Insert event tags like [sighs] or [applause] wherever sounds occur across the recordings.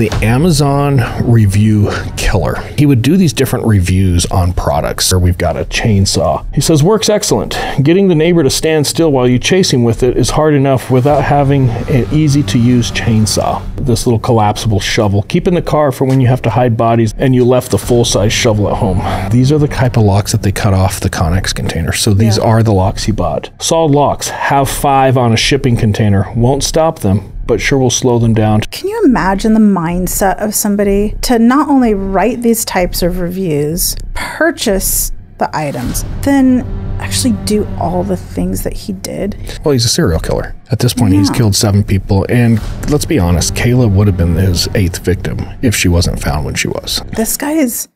the Amazon review killer. He would do these different reviews on products. We've got a chainsaw. He says, works excellent. Getting the neighbor to stand still while you chase him with it is hard enough without having an easy to use chainsaw. This little collapsible shovel. Keep in the car for when you have to hide bodies and you left the full size shovel at home. These are the type of locks that they cut off the Connex container. So these Yeah. are the locks he bought. Solid locks have five on a shipping container. Won't stop them, but sure will slow them down. Can you imagine the mindset of somebody to not only write these types of reviews, purchase the items, then actually do all the things that he did? Well, he's a serial killer. At this point, he's killed seven people. And let's be honest, Kala would have been his eighth victim if she wasn't found when she was. This guy is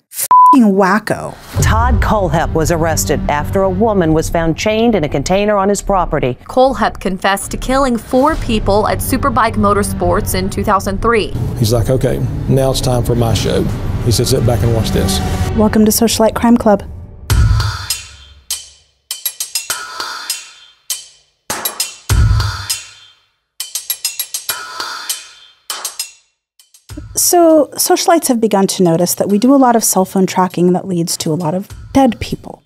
wacko. Todd Kohlhepp was arrested after a woman was found chained in a container on his property. Kohlhepp confessed to killing four people at Superbike Motorsports in 2003. He's like, okay, now it's time for my show. He said, sit back and watch this. Welcome to Socialite Crime Club. So, socialites have begun to notice that we do a lot of cell phone tracking that leads to a lot of dead people.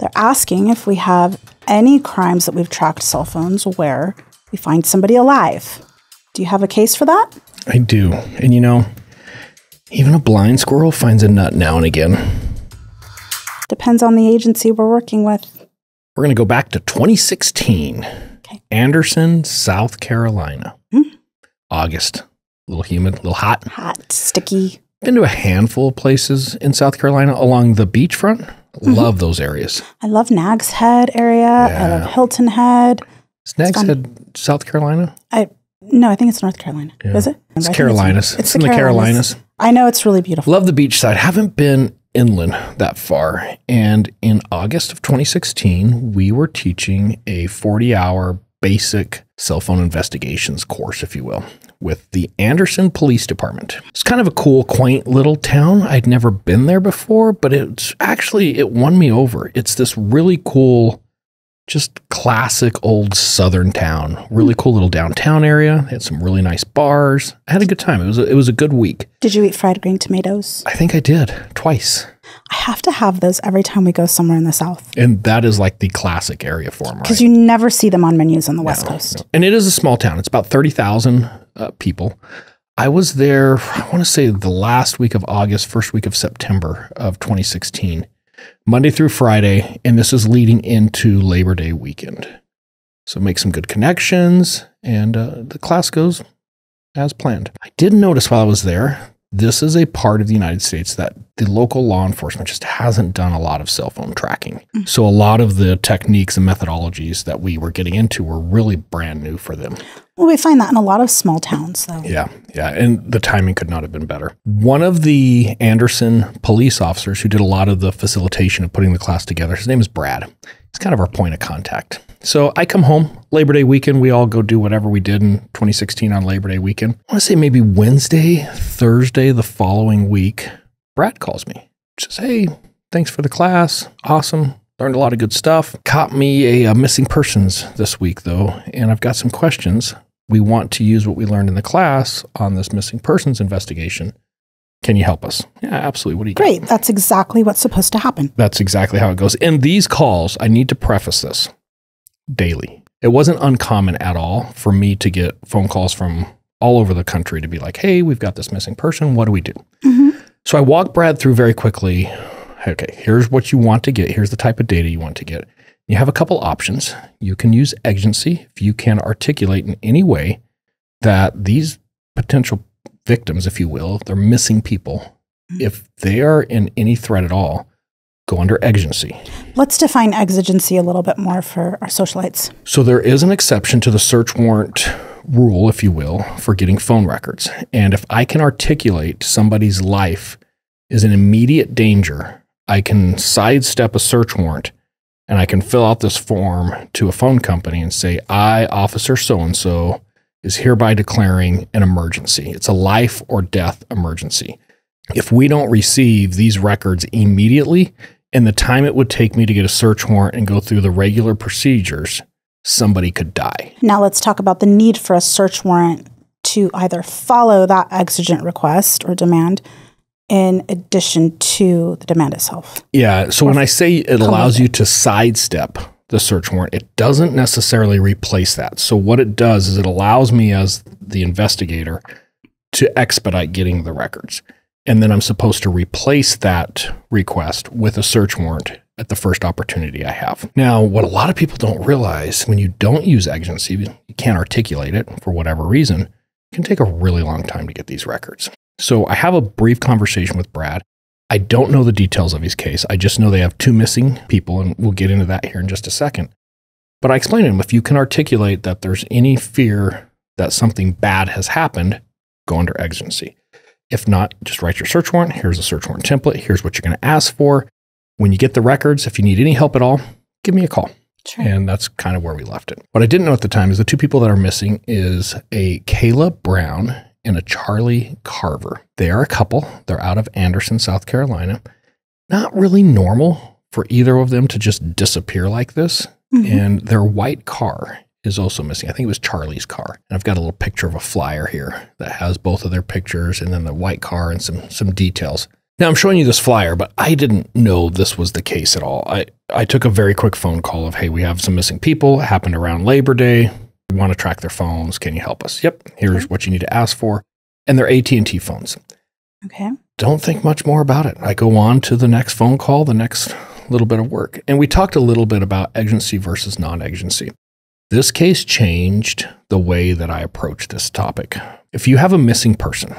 They're asking if we have any crimes that we've tracked cell phones where we find somebody alive. Do you have a case for that? I do. And you know, even a blind squirrel finds a nut now and again. Depends on the agency we're working with. We're going to go back to 2016. Anderson, South Carolina. Hmm. August. A little humid, a little hot. Hot, sticky. Been to a handful of places in South Carolina along the beachfront. Mm-hmm. Love those areas. I love Nags Head area. I love Hilton Head. Snags fun. Head, South Carolina? I no, I think it's North Carolina. Yeah. Is it? It's I Carolinas. It's in the Carolinas. I know it's really beautiful. Love the beach side. Haven't been inland that far. And in August of 2016, we were teaching a 40 hour basic cell phone investigations course, if you will, with the Anderson Police Department. It's kind of a cool, quaint little town. I'd never been there before, but it's actually, it won me over. It's this really cool, just classic old southern town. Really cool little downtown area. They had some really nice bars. I had a good time. It was a, it was a good week. Did you eat fried green tomatoes? I think I did twice. I have to have those every time we go somewhere in the South And that is like the classic area for them, because right? you never see them on menus on the West Coast. and it is a small town. It's about 30,000 uh, people. I was there, I want to say the last week of August, first week of September of 2016, Monday through Friday. And this is leading into Labor Day weekend. So make some good connections, and uh, the class goes as planned. I did notice while I was there, this is a part of the United States that the local law enforcement just hasn't done a lot of cell phone tracking. Mm-hmm. So a lot of the techniques and methodologies that we were getting into were really brand new for them. Well, we find that in a lot of small towns, though. Yeah, yeah, and the timing could not have been better. One of the Anderson police officers who did a lot of the facilitation of putting the class together, his name is Brad. He's kind of our point of contact. So I come home Labor Day weekend. We all go do whatever we did in 2016 on Labor Day weekend. I want to say maybe Wednesday, Thursday, the following week. Brad calls me. Says, "Hey, thanks for the class. Awesome. Learned a lot of good stuff. Caught me a, uh missing persons this week though, and I've got some questions. We want to use what we learned in the class on this missing persons investigation. Can you help us? Yeah, absolutely. What do you got? Great. That's exactly what's supposed to happen. That's exactly how it goes. And these calls, I need to preface this daily. It wasn't uncommon at all for me to get phone calls from all over the country to be like, hey, we've got this missing person. What do we do? Mm-hmm. So I walked Brad through very quickly. Okay, here's what you want to get. Here's the type of data you want to get. You have a couple options. You can use exigency if you can articulate in any way that these potential victims, if you will, they're missing people. Mm-hmm. If they are in any threat at all, go under exigency. Let's define exigency a little bit more for our socialites. So there is an exception to the search warrant rule, if you will, for getting phone records. And if I can articulate somebody's life is in immediate danger, I can sidestep a search warrant and I can fill out this form to a phone company and say, I, officer so and so, is hereby declaring an emergency. It's a life or death emergency. If we don't receive these records immediately, in the time it would take me to get a search warrant and go through the regular procedures, somebody could die. Now let's talk about the need for a search warrant to either follow that exigent request or demand in addition to the demand itself. Yeah. So when I say it allows you to sidestep the search warrant, it doesn't necessarily replace that. So what it does is it allows me as the investigator to expedite getting the records. And then I'm supposed to replace that request with a search warrant at the first opportunity I have. Now, what a lot of people don't realize when you don't use exigency, you can't articulate it for whatever reason, it can take a really long time to get these records. So I have a brief conversation with Brad. I don't know the details of his case. I just know they have two missing people, and we'll get into that here in just a second. But I explained to him if you can articulate that there's any fear that something bad has happened, go under exigency. If not, just write your search warrant. Here's a search warrant template. Here's what you're going to ask for. When you get the records, if you need any help at all, give me a call. Sure. And that's kind of where we left it. What I didn't know at the time is the two people that are missing is a Kala Brown and a Charlie Carver. They are a couple. They're out of Anderson, South Carolina. Not really normal for either of them to just disappear like this. Mhm. And their white car is also missing. I think it was Charlie's car. And I've got a little picture of a flyer here that has both of their pictures and then the white car and some some details. Now I'm showing you this flyer, but I didn't know this was the case at all. I, I took a very quick phone call of, hey, we have some missing people. It happened around Labor Day. We want to track their phones. Can you help us? Yep. Here's what you need to ask for. And they're AT&T phones. Okay. Don't think much more about it. I go on to the next phone call, the next little bit of work. And we talked a little bit about exigency versus non-exigency. This case changed the way that I approach this topic. If you have a missing person,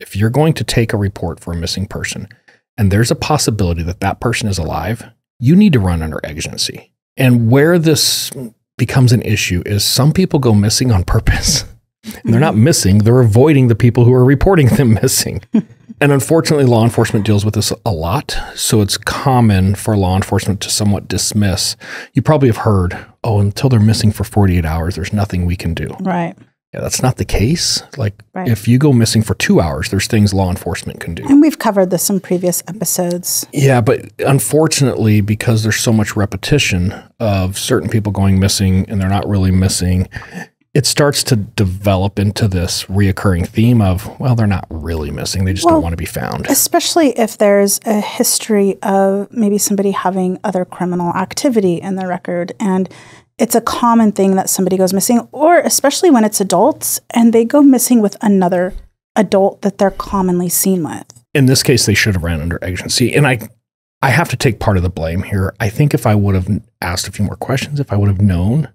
if you're going to take a report for a missing person and there's a possibility that that person is alive, you need to run under exigency. And where this becomes an issue is some people go missing on purpose. [laughs] And they're not mm-hmm. missing, they're avoiding the people who are reporting them [laughs] missing. [laughs] and unfortunately, law enforcement deals with this a lot. So it's common for law enforcement to somewhat dismiss. You probably have heard, oh, until they're missing for 48 hours, there's nothing we can do. Right. Yeah, that's not the case. Like, Right. if you go missing for two hours, there's things law enforcement can do. And we've covered this in previous episodes. Yeah, but unfortunately, because there's so much repetition of certain people going missing and they're not really missing, it starts to develop into this reoccurring theme of, well, they're not really missing. They just Well, don't want to be found. Especially if there's a history of maybe somebody having other criminal activity in their record. And it's a common thing that somebody goes missing, or especially when it's adults and they go missing with another adult that they're commonly seen with. In this case, they should have ran under exigency. And I, I have to take part of the blame here. I think if I would have asked a few more questions, if I would have known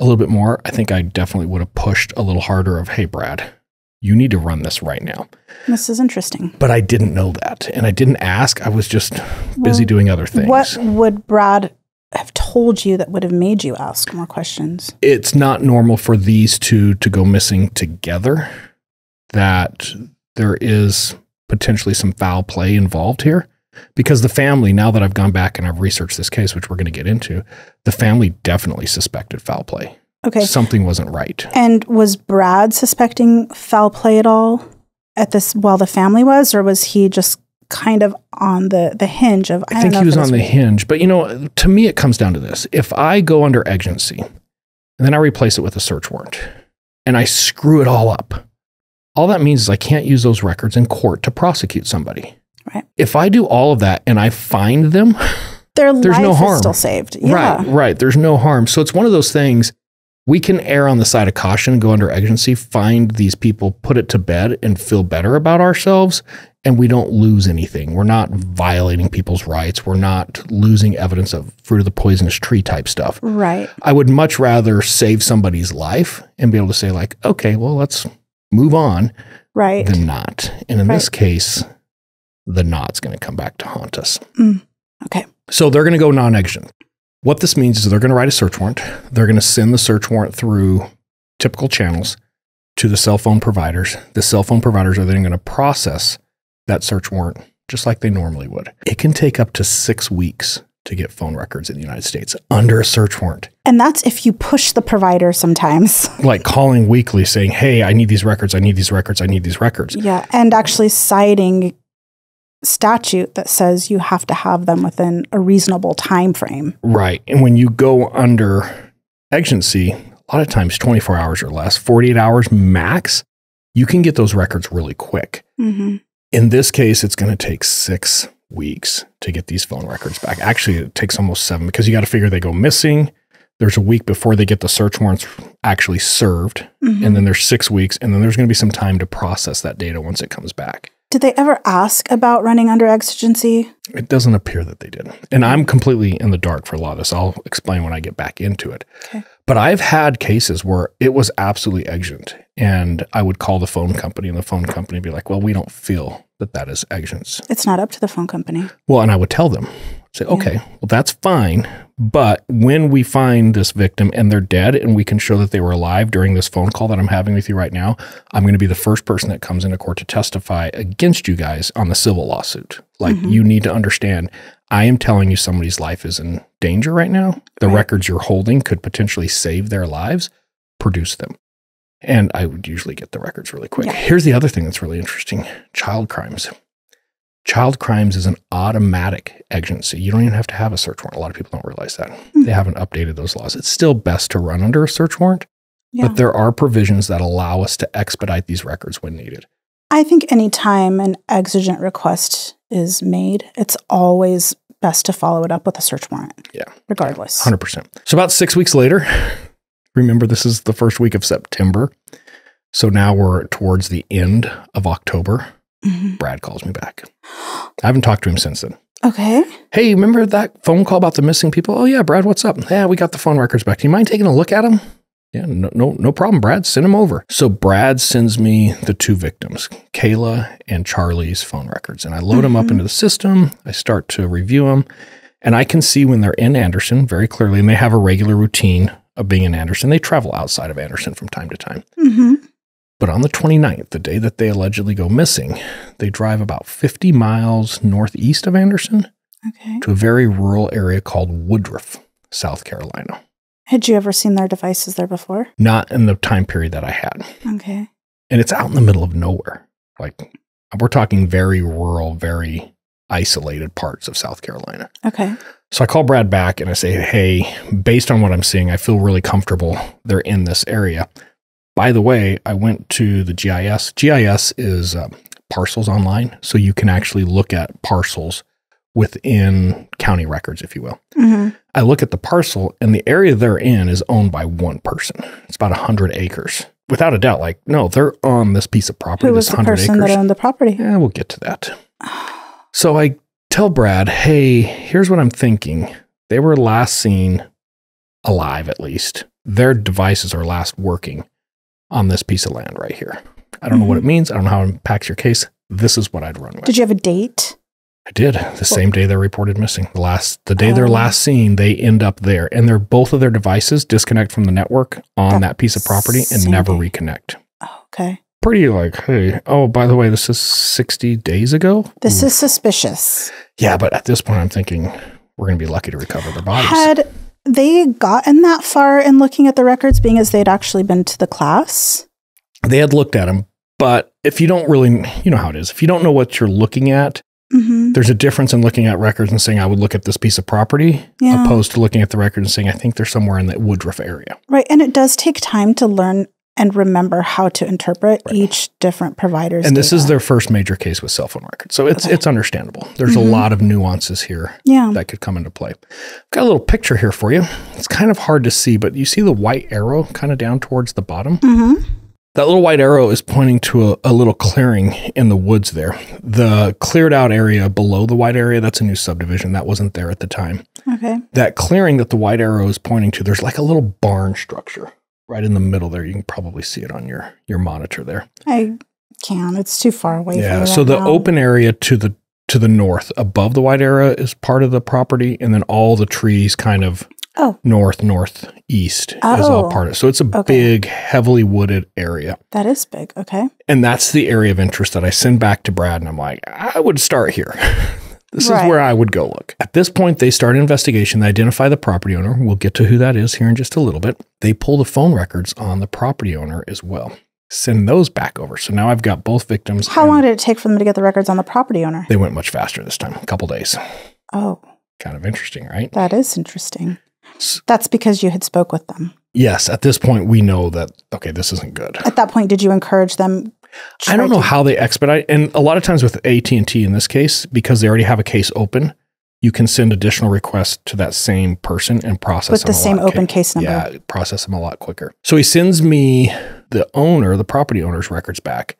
a little bit more, I think I definitely would have pushed a little harder of, hey, Brad, you need to run this right now. This is interesting. But I didn't know that. And I didn't ask. I was just busy doing other things. What would Brad have told you that would have made you ask more questions? it's not normal for these two to go missing together, that there is potentially some foul play involved here. Because the family, now that I've gone back and I've researched this case, which we're going to get into, the family definitely suspected foul play. Okay. Something wasn't right. And was Brad suspecting foul play at all at this while the family was, or was he just kind of on the the hinge of? I, I think he was on the hinge. But you know, to me, it comes down to this: if I go under exigency and then I replace it with a search warrant, and I screw it all up, all that means is I can't use those records in court to prosecute somebody. Right. If I do all of that and I find them, [laughs] Their There's no harm. still saved. Yeah. right, right, there's no harm. So it's one of those things. We can err on the side of caution, go under exigency, find these people, put it to bed, and feel better about ourselves. And we don't lose anything. We're not violating people's rights. We're not losing evidence of fruit of the poisonous tree type stuff. Right. I would much rather save somebody's life and be able to say, like, okay, well, let's move on Right. than not. And in this case, the not's going to come back to haunt us. Mm, okay. So they're going to go non exigent. What this means is they're going to write a search warrant. They're going to send the search warrant through typical channels to the cell phone providers. The cell phone providers are then going to process that search warrant just like they normally would. It can take up to six weeks to get phone records in the United States under a search warrant. And that's if you push the provider sometimes. [laughs] Like calling weekly saying, hey, I need these records, I need these records, I need these records. Yeah. And actually citing statute that says you have to have them within a reasonable time frame. Right. And when you go under exigency, a lot of times 24 hours or less, 48 hours max. you can get those records really quick. hmm In this case, it's going to take six weeks to get these phone records back. Actually, it takes almost seven because you got to figure they go missing. There's a week before they get the search warrants actually served, hmm and then there's six weeks, and then there's going to be some time to process that data once it comes back. Did they ever ask about running under exigency? It doesn't appear that they did. And I'm completely in the dark for a lot of this. I'll explain when I get back into it. Okay. But I've had cases where it was absolutely exigent. And I would call the phone company, and the phone company would be like, well, we don't feel that that is exigence. It's not up to the phone company. Well, and I would tell them, say, okay, well, that's fine. But when we find this victim and they're dead and we can show that they were alive during this phone call that I'm having with you right now, I'm going to be the first person that comes into court to testify against you guys on the civil lawsuit. Like, Mhm. you need to understand, I am telling you somebody's life is in danger right now. The Right. records you're holding could potentially save their lives. Produce them. And I would usually get the records really quick. Yeah. Here's the other thing that's really interesting child crimes. Child crimes is an automatic exigency. You don't even have to have a search warrant. A lot of people don't realize that. Hmm. They haven't updated those laws. It's still best to run under a search warrant, Yeah. but there are provisions that allow us to expedite these records when needed. I think anytime an exigent request is made, it's always best to follow it up with a search warrant. Yeah. Regardless. 100%. So about six weeks later, [sighs] remember this is the first week of September. So now we're towards the end of October. Mhm. Brad calls me back. I haven't talked to him since then. Okay. Hey, remember that phone call about the missing people? Oh yeah, Brad, what's up? Yeah, we got the phone records back. Do you mind taking a look at them? Yeah, no, no, no problem, Brad. Send them over. So Brad sends me the two victims, Kala and Charlie's phone records, and I load them up into the system. I start to review them, and I can see when they're in Anderson very clearly, and they have a regular routine of being in Anderson. They travel outside of Anderson from time to time. hmm But on the 29th, the day that they allegedly go missing, they drive about 50 miles northeast of Anderson Okay. to a very rural area called Woodruff, South Carolina. Had you ever seen their devices there before? Not in the time period that I had. Okay. And it's out in the middle of nowhere. Like we're talking very rural, very isolated parts of South Carolina. Okay. So I call Brad back and I say, hey, based on what I'm seeing, I feel really comfortable they're in this area. By the way, I went to the GIS. GIS is uh, parcels online. So you can actually look at parcels within county records, if you will. hmm I look at the parcel and the area they're in is owned by one person. It's about 100 acres. Without a doubt, like, no, they're on this piece of property, Who was the 100 person acres. that owned the property? Yeah, we'll get to that. [sighs] So I tell Brad, hey, here's what I'm thinking. They were last seen alive, at least. Their devices are last working on this piece of land right here. I don't know what it hmm. means. I don't know how it impacts your case. This is what I'd run with. Did you have a date? I did. The same day they're reported missing. The last the day they're Oh. last seen, they end up there. And they're both of their devices disconnect from the network on That that piece of property and never day. reconnect. Oh, okay. Pretty like, hey, oh, by the way, this is 60 days ago. This Ooh. is suspicious. Yeah, but at this point I'm thinking we're gonna be lucky to recover their bodies. Had they gotten that far in looking at the records, being as they'd actually been to the class? they had looked at them, but if you don't really you know how it is. If you don't know what you're looking at, hmm there's a difference in looking at records and saying I would look at this piece of property Yeah. opposed to looking at the record and saying I think they're somewhere in the Woodruff area. Right. And it does take time to learn and remember how to interpret Right. each different provider's and this is their first major case with cell phone records. So it's Okay. it's understandable. There's Mhm. a lot of nuances here Yeah. that could come into play. I've got a little picture here for you. It's kind of hard to see, but you see the white arrow kind of down towards the bottom? hmm That little white arrow is pointing to a, a little clearing in the woods there. The cleared out area below the white area, that's a new subdivision. That wasn't there at the time. Okay. That clearing that the white arrow is pointing to, there's like a little barn structure right in the middle there. You can probably see it on your, your monitor there. I can. It's too far away. yeah. So the now. open area to the to the north above the white area is part of the property, and then all the trees kind of Oh. north northeast is all Oh. part of it. So it's a Okay. big, heavily wooded area. That is big. Okay. And that's the area of interest that I send back to Brad. And I'm like, I would start here. [laughs] this Right. is where I would go look. At this point, they start an investigation. They identify the property owner. We'll get to who that is here in just a little bit. They pull the phone records on the property owner as well. Send those back over. So now I've got both victims. How long did it take for them to get the records on the property owner? They went much faster this time, a couple days. Oh, Kind of interesting, right? that is interesting. That's because you had spoke with them. Yes, at this point, we know that, okay, this isn't good. At that point, did you encourage them I don't know how they expedite, and a lot of times with AT and T in this case, because they already have a case open, you can send additional requests to that same person and process With the same open case number. Yeah, process them a lot quicker. So he sends me the owner, the property owner's records back,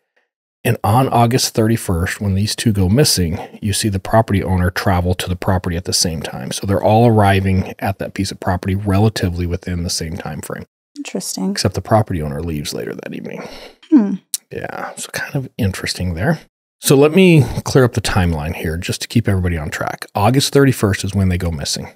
and on August 31st, when these two go missing, you see the property owner travel to the property at the same time. So they're all arriving at that piece of property relatively within the same time frame, Interesting. except the property owner leaves later that evening. Hmm. Yeah, so kind of interesting there. So let me clear up the timeline here just to keep everybody on track. August 31st is when they go missing.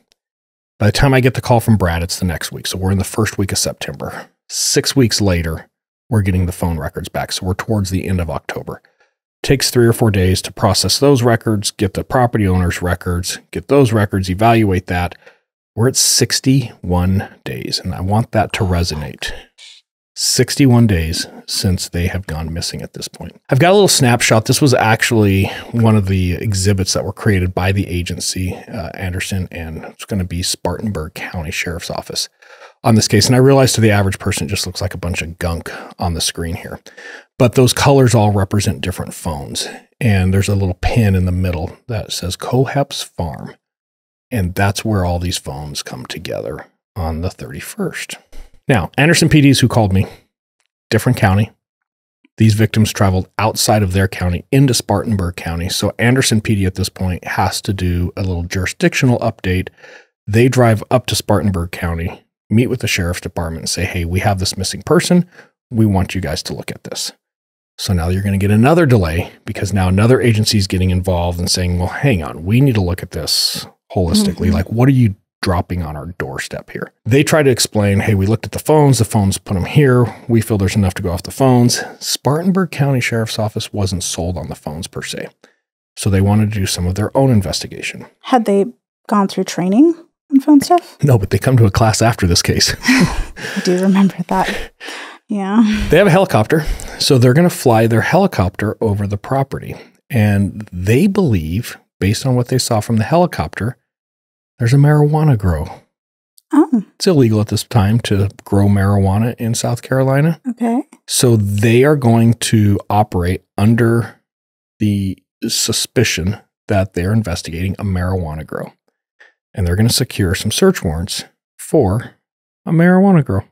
By the time I get the call from Brad, it's the next week. So we're in the first week of September. Six weeks later, we're getting the phone records back. So we're towards the end of October. Takes three or four days to process those records, get the property owner's records, get those records, evaluate that. We're at 61 days, and I want that to resonate. 61 days since they have gone missing at this point. I've got a little snapshot. This was actually one of the exhibits that were created by the agency, uh, Anderson, and it's going to be Spartanburg County Sheriff's Office on this case. And I realize to the average person, it just looks like a bunch of gunk on the screen here. But those colors all represent different phones. And there's a little pin in the middle that says Kohlhepp's Farm. And that's where all these phones come together on the 31st. Now, Anderson PD is who called me, different county. These victims traveled outside of their county into Spartanburg County. So Anderson PD at this point has to do a little jurisdictional update. They drive up to Spartanburg County, meet with the sheriff's department, and say, hey, we have this missing person. We want you guys to look at this. So now you're going to get another delay because now another agency is getting involved and saying, well, hang on, we need to look at this holistically. Mhm. Like, what are you dropping on our doorstep here? They try to explain, hey, we looked at the phones, the phones put them here. We feel there's enough to go off the phones. Spartanburg County Sheriff's Office wasn't sold on the phones per se. So they wanted to do some of their own investigation. Had they gone through training on phone stuff? No, but they come to a class after this case. [laughs] I do remember that. Yeah. They have a helicopter, so they're going to fly their helicopter over the property. And they believe, based on what they saw from the helicopter, there's a marijuana grow. Oh, It's illegal at this time to grow marijuana in South Carolina. okay. So they are going to operate under the suspicion that they're investigating a marijuana grow. And they're going to secure some search warrants for a marijuana grow.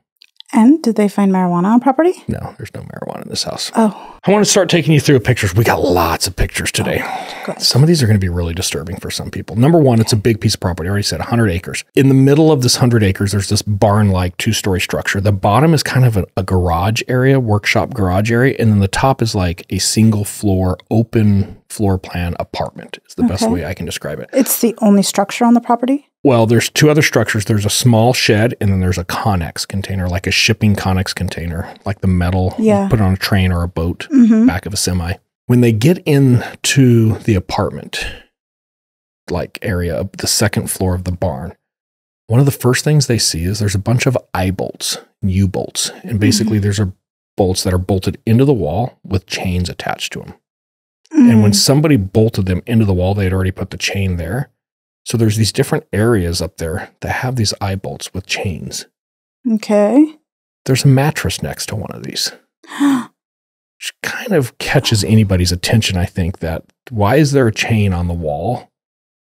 And did they find marijuana on property? No, there's no marijuana in this house. Oh, I want to start taking you through pictures. We got lots of pictures today. Oh, good. Some of these are going to be really disturbing for some people. Number one, it's a big piece of property. I already said 100 acres. In the middle of this 100 acres, there's this barn like two story structure. The bottom is kind of a, a garage area, workshop garage area. And then the top is like a single floor, open floor plan apartment, is the best way I can describe it. It's the only structure on the property? Well, there's two other structures. There's a small shed, and then there's a Connex container, like a shipping Connex container, like the metal you Yeah. put on a train or a boat Mm-hmm. back of a semi. When they get into the apartment like area, of the second floor of the barn, one of the first things they see is there's a bunch of eye bolts, U bolts, and basically there's a bolts that are bolted into the wall with chains attached to them. And when mm. somebody bolted them into the wall, they had already put the chain there. So there's these different areas up there that have these eye bolts with chains. Okay. There's a mattress next to one of these. [gasps] which kind of catches anybody's attention, I think, that why is there a chain on the wall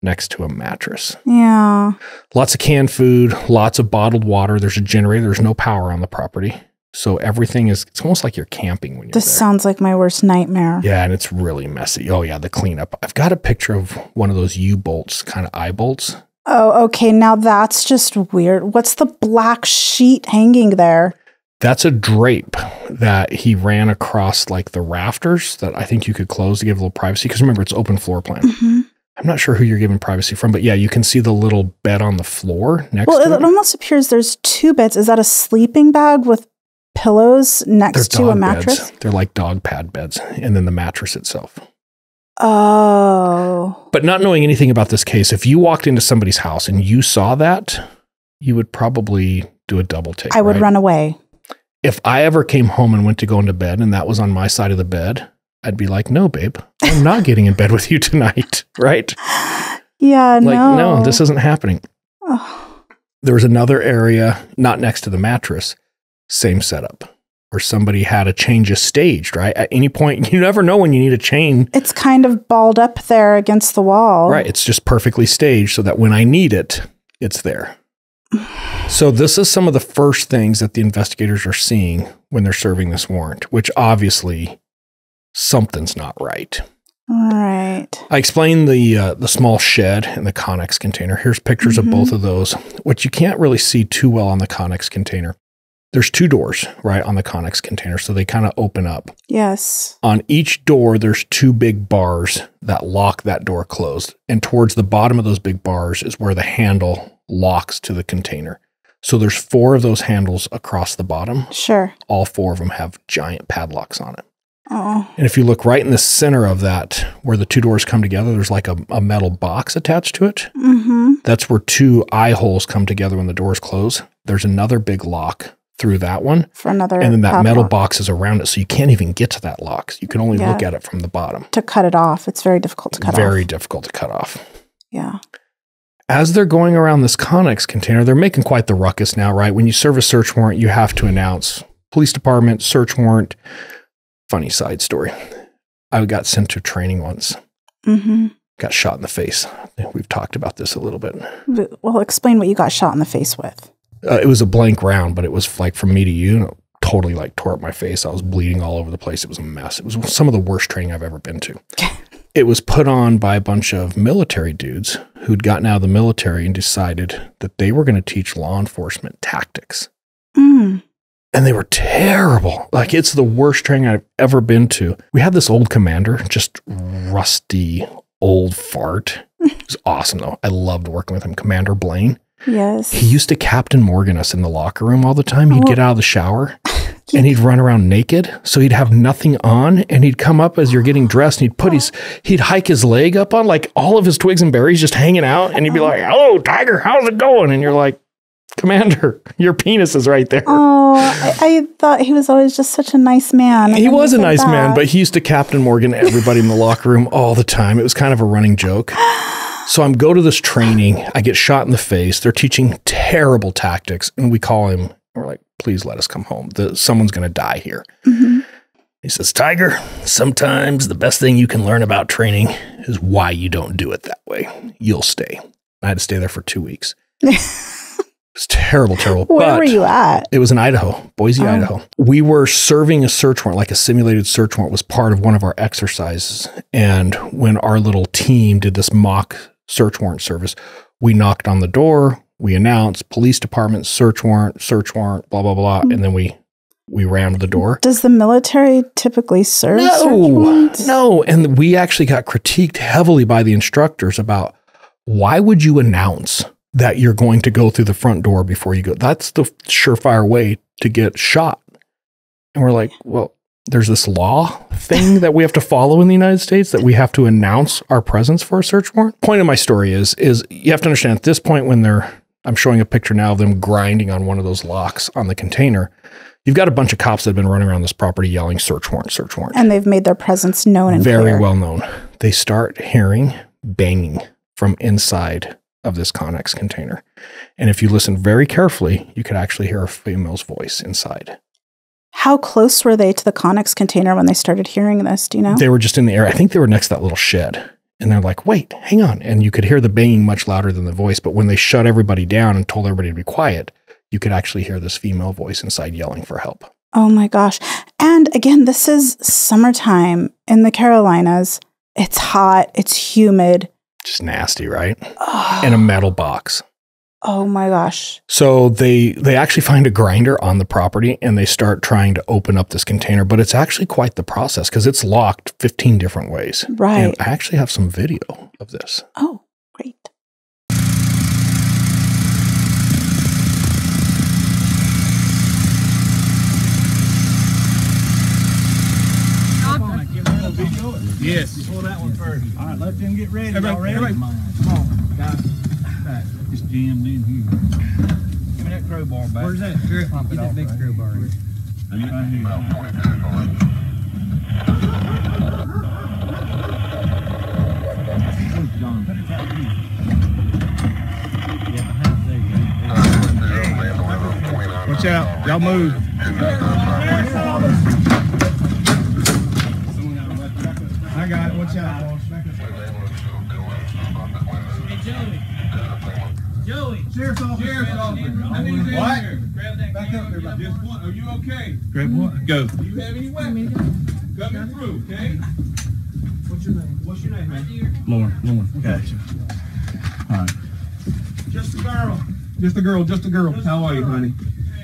next to a mattress? yeah. Lots of canned food, lots of bottled water. There's a generator. There's no power on the property. So everything is, it's almost like you're camping when you're This there. sounds like my worst nightmare. yeah, and it's really messy. Oh, yeah, the cleanup. I've got a picture of one of those U bolts, kind of eye bolts. Oh, okay. Now that's just weird. What's the black sheet hanging there? That's a drape that he ran across like the rafters that I think you could close to give a little privacy. Because remember, it's open floor plan. Mhm. I'm not sure who you're giving privacy from, but yeah, you can see the little bed on the floor next Well, to it, it. almost appears there's two beds. Is that a sleeping bag with pillows next to a mattress? beds. They're like dog pad beds, and then the mattress itself. Oh. But not knowing anything about this case, if you walked into somebody's house and you saw that, you would probably do a double take. I would right? run away. If I ever came home and went to go into bed and that was on my side of the bed, I'd be like, no, babe, I'm not getting in bed with you tonight. [laughs] Right? Yeah, Like, no. no, this isn't happening. Oh, There was another area, not next to the mattress, same setup. or somebody had a change of staged, right? At any point, [laughs] you never know when you need a chain. It's kind of balled up there against the wall. Right. It's just perfectly staged so that when I need it, it's there. [sighs] So, this is some of the first things that the investigators are seeing when they're serving this warrant, which obviously something's not right. All right. I explained the uh, the small shed and the Connex container. Here's pictures Mhm. of both of those. What you can't really see too well on the Connex container. There's two doors, right, on the Connex container, so they kind of open up. Yes. On each door, there's two big bars that lock that door closed. And towards the bottom of those big bars is where the handle locks to the container. So there's four of those handles across the bottom. Sure. All four of them have giant padlocks on it. Oh. And if you look right in the center of that, where the two doors come together, there's like a, a metal box attached to it. Mm-hmm. That's where two eye holes come together when the doors close. There's another big lock through that one. For another. And then that metal padlock. box is around it. So you can't even get to that lock. You can only Yeah. look at it from the bottom. to cut it off. It's very difficult to cut Very off. Very difficult to cut off. Yeah. As they're going around this Connex container, they're making quite the ruckus now, right? When you serve a search warrant, you have to announce police department, search warrant. Funny side story. I got sent to training once, Mm-hmm. got shot in the face. We've talked about this a little bit. Well, explain what you got shot in the face with. Uh, it was a blank round, but it was like from me to you. And it totally like tore up my face. I was bleeding all over the place. It was a mess. It was some of the worst training I've ever been to. [laughs] it was put on by a bunch of military dudes who'd gotten out of the military and decided that they were going to teach law enforcement tactics. Mm. And they were terrible. Like it's the worst training I've ever been to. We had this old commander, just rusty old fart. [laughs] It was awesome though. I loved working with him. Commander Blaine. Yes. He used to Captain Morgan us in the locker room all the time. He'd Oh. get out of the shower [laughs] and he'd run around naked. So he'd have nothing on and he'd come up as you're getting dressed and he'd put his, oh. he'd hike his leg up on like all of his twigs and berries just hanging out. And he'd be like, hello, Tiger, how's it going? And you're like, Commander, [laughs] your penis is right there. Oh, I, I thought he was always just such a nice man. He was a nice man, but he used to Captain Morgan everybody in the locker room all the time. It was kind of a running joke. [laughs] So I'm go to this training. I get shot in the face. They're teaching terrible tactics, and we call him. We're like, please let us come home. The, someone's going to die here. Mhm. He says, Tiger, sometimes the best thing you can learn about training is why you don't do it that way. You'll stay. I had to stay there for two weeks. [laughs] It's terrible, terrible. Where but- were you at? it was in Idaho, Boise, Oh. Idaho. We were serving a search warrant, like a simulated search warrant was part of one of our exercises. And when our little team did this mock search warrant service, we knocked on the door, we announced police department, search warrant, search warrant, blah, blah, blah. And then we we rammed the door. Does the military typically serve No, no. And we actually got critiqued heavily by the instructors about why would you announce that you're going to go through the front door before you go? That's the surefire way to get shot. And we're like, well, there's this law thing that we have to follow in the United States that we have to announce our presence for a search warrant. Point of my story is is you have to understand at this point when they're I'm showing a picture now of them grinding on one of those locks on the container. You've got a bunch of cops that have been running around this property yelling search warrant, search warrant And they've made their presence known and very clear. well known. They start hearing banging from inside of this Connex container. And if you listen very carefully, you could actually hear a female's voice inside. How close were they to the Connex container when they started hearing this? Do you know? They were just in the air. I think they were next to that little shed. And they're like, wait, hang on. And you could hear the banging much louder than the voice. But when they shut everybody down and told everybody to be quiet, you could actually hear this female voice inside yelling for help. oh my gosh. And again, this is summertime in the Carolinas. It's hot, it's humid. Just nasty, right? Oh, In a metal box. Oh my gosh. So they they actually find a grinder on the property and they start trying to open up this container, but it's actually quite the process because it's locked 15 different ways. Right. And I actually have some video of this. Oh, great. Yes. Pull that one first. All right, let them get ready. Y'all ready? Come on, guys. Right, Just jammed in here. Give me that crowbar back. Where's that? Sure. Get that big crowbar in. Right here. John? Put it right here. Yeah, behind there. There you go. Watch watch out. Y'all move. I got it. Watch out, Joey. Sheriff's officer. Sheriff's officer. I need to What? Grab that Back up there. Back Just one. Are you okay? Grab what? Go. Do you have any weapons? Coming through, okay? What's your name? What's your name, man? here. Lauren. Lauren. Gotcha. All right. Just a girl. Just a girl. Just a girl. How are you, honey?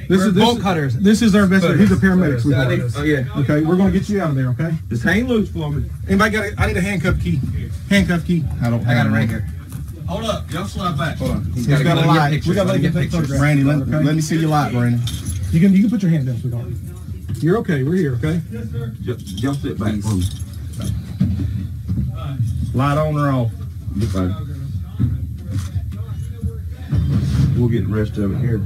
This We're is this, bolt is- cutters. This is our investigator. He's a paramedic. I sweetheart. need- oh, yeah. Okay, we're gonna get you out of there. Okay. Just hang loose for me. Anybody got? A, I need a handcuff key. Handcuff key. I don't. I got it right here. Hold up. Y'all slide back. Hold on. He's got, let a me get light. pictures. We got to Let let get pictures. Randy, let, let me see your light, Brandon. You can you can put your hand down, sweetheart. You're okay. We're here. Okay. Just, y'all sit back for me. Light on or off? Get back. We'll get the rest of it here.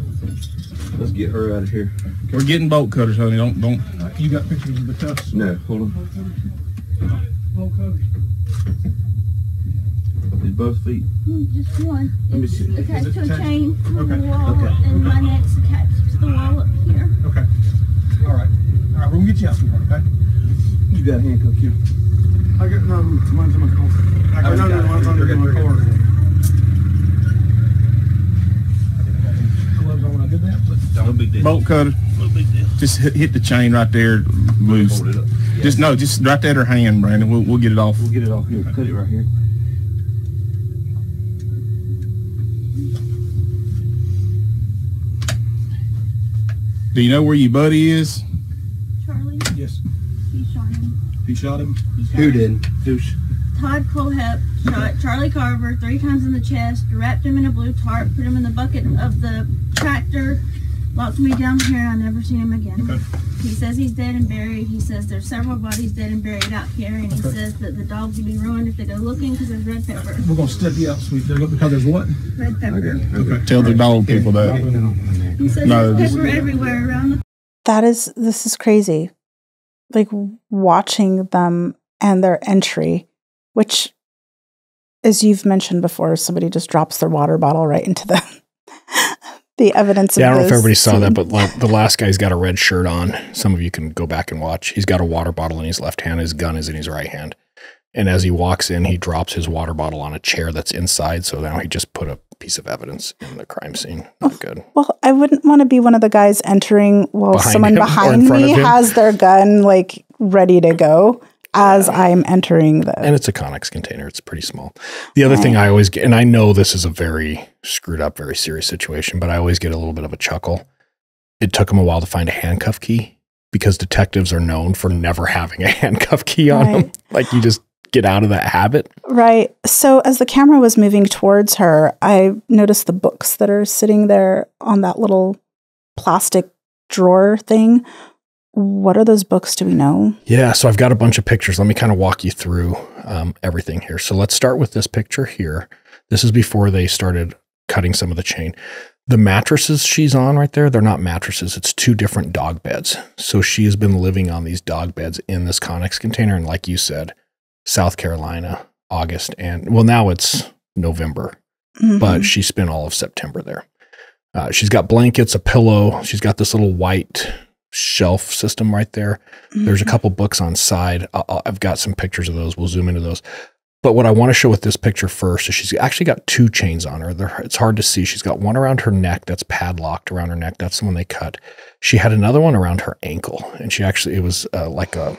Let's get her out of here. We're getting bolt cutters, honey. Don't don't. You got pictures of the cuffs? No, hold on. It's both feet. Mm, just one. Let me It's see. attached Is it to a attached? chain on Okay, the wall, okay, and my neck's attached to the wall up here. Okay. All right. All right. We're gonna get you out, sweetheart. Okay. You got a handcuff here. I got no. Mine's in my car. I got no. No, mine's under my car. Gloves on I did that. No big deal. Bolt cutter. No big deal. Just hit, hit the chain right there, loose. Hold it up. Just no, just right there at her hand, Brandon. We'll we'll get it off. We'll get it off here. Cut it right here. Do you know where your buddy is? Charlie, Yes. he shot him. He shot him. Who did? Douche. Todd Kohlhepp shot Charlie Carver three times in the chest, wrapped him in a blue tarp, put him in the bucket of the tractor, locked me down here, and I never seen him again. Okay. He says he's dead and buried. He says there's several bodies dead and buried out here, and he Okay. says that the dogs will be ruined if they go looking because there's red pepper. We're gonna step you out, sweet. There, because there's what? Red pepper. Okay. Tell the dog people that. He says No, there's this- pepper everywhere around the That is, this is crazy. Like watching them and their entry, which, as you've mentioned before, somebody just drops their water bottle right into the [laughs] the evidence. Yeah, I don't know if this everybody saw that, but like the last guy's got a red shirt on. Some of you can go back and watch. He's got a water bottle in his left hand. His gun is in his right hand. And as he walks in, he drops his water bottle on a chair that's inside. So now he just put a piece of evidence in the crime scene. Not oh, good. Well, I wouldn't want to be one of the guys entering while Behind someone behind me has their gun like ready to go as I'm entering the. And it's a Connex container. It's pretty small. The other thing I always get, and I know this is a very screwed up, very serious situation, but I always get a little bit of a chuckle. It took him a while to find a handcuff key because detectives are known for never having a [laughs] handcuff key on them. Like you just get out of that habit. Right. So as the camera was moving towards her, I noticed the books that are sitting there on that little plastic drawer thing. What are those books? Do we know? Yeah, so I've got a bunch of pictures. Let me kind of walk you through um, everything here. So let's start with this picture here. This is before they started cutting some of the chain. The mattresses she's on right there, they're not mattresses. It's two different dog beds. So she has been living on these dog beds in this Connex container. And like you said, South Carolina, August, and well, now it's November, but Mhm. she spent all of September there. Uh, she's got blankets, a pillow. She's got this little white shelf system right there. There's a Mhm. couple books on side. I- I've got some pictures of those. We'll zoom into those. But what I want to show with this picture first is she's actually got two chains on her. They're, it's hard to see. She's got one around her neck that's padlocked around her neck. That's the one they cut. She had another one around her ankle, and she actually it was uh, like a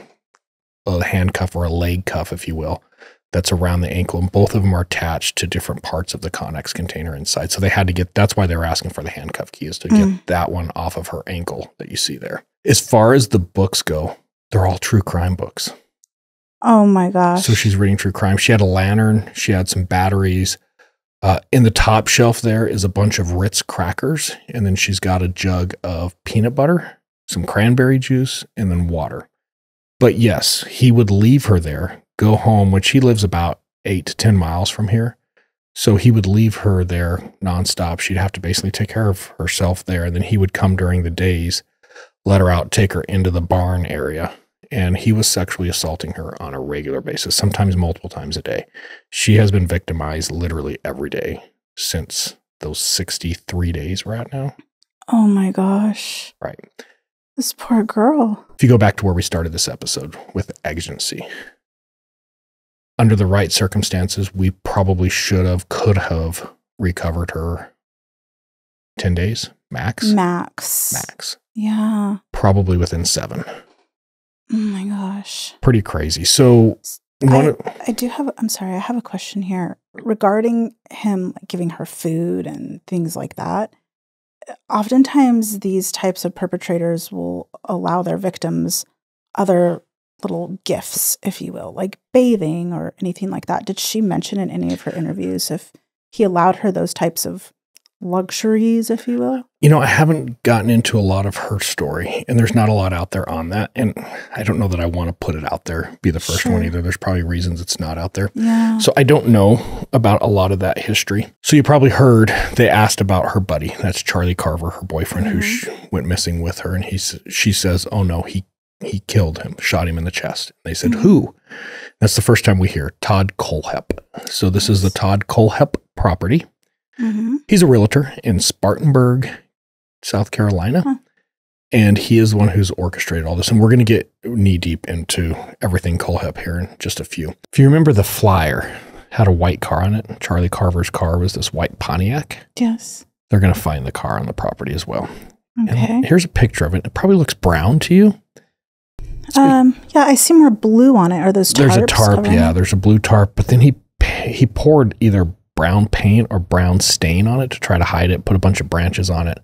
a handcuff or a leg cuff, if you will, that's around the ankle, and both of them are attached to different parts of the Connex container inside. So they had to get. That's why they were asking for the handcuff keys to get Mm. that one off of her ankle that you see there. As far as the books go, they're all true crime books. Oh my gosh. So she's reading true crime. She had a lantern. She had some batteries. Uh, in the top shelf there is a bunch of Ritz crackers, and then she's got a jug of peanut butter, some cranberry juice, and then water. But yes, he would leave her there, go home, which he lives about eight to ten miles from here. So he would leave her there nonstop. She'd have to basically take care of herself there, and then he would come during the days, let her out, take her into the barn area, and he was sexually assaulting her on a regular basis, sometimes multiple times a day. She has been victimized literally every day since those 63 days we're at now. Oh my gosh. Right. This poor girl. If you go back to where we started this episode with exigency, under the right circumstances, we probably should have, could have recovered her 10 days max. Max. Max. Yeah. Probably within seven. Oh my gosh. Pretty crazy. So, of- I do have, I'm sorry, I have a question here regarding him like, giving her food and things like that. Oftentimes, these types of perpetrators will allow their victims other little gifts, if you will, like bathing or anything like that. Did she mention in any of her interviews if he allowed her those types of luxuries, if you will? you know, I haven't gotten into a lot of her story, and there's not a lot out there on that. And I don't know that I want to put it out there, be the first one either. There's probably reasons it's not out there. Yeah. So I don't know about a lot of that history. So you probably heard they asked about her buddy. That's Charlie Carver, her boyfriend, who mm-hmm. sh- went missing with her, and he she says, "Oh no, he he killed him, shot him in the chest." They said, mm-hmm. "Who?" That's the first time we hear Todd Kohlhepp. So this is the Todd Kohlhepp property. Hmm He's a realtor in Spartanburg, South Carolina. Huh. And he is the one who's orchestrated all this. And we're going to get knee deep into everything Kohlhepp here in just a few. If you remember the flyer, had a white car on it. Charlie Carver's car was this white Pontiac. Yes. They're going to find the car on the property as well. Okay. And here's a picture of it. It probably looks brown to you. Um, yeah, I see more blue on it. Are those tarps? There's a tarp, yeah. it? There's a blue tarp, but then he he poured either brown paint or brown stain on it to try to hide it. Put a bunch of branches on it.